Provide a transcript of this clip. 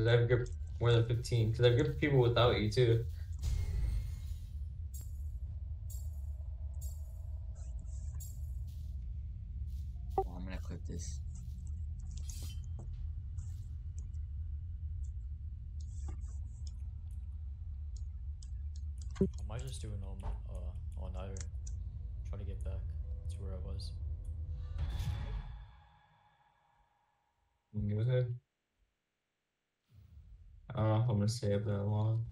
Because I've gripped more than 15. Because I've gripped people without you too. Oh, I'm gonna clip this. I might just do an all uh all nighter. Try to get back to where I was. Go ahead. I don't know if I'm gonna stay up that long.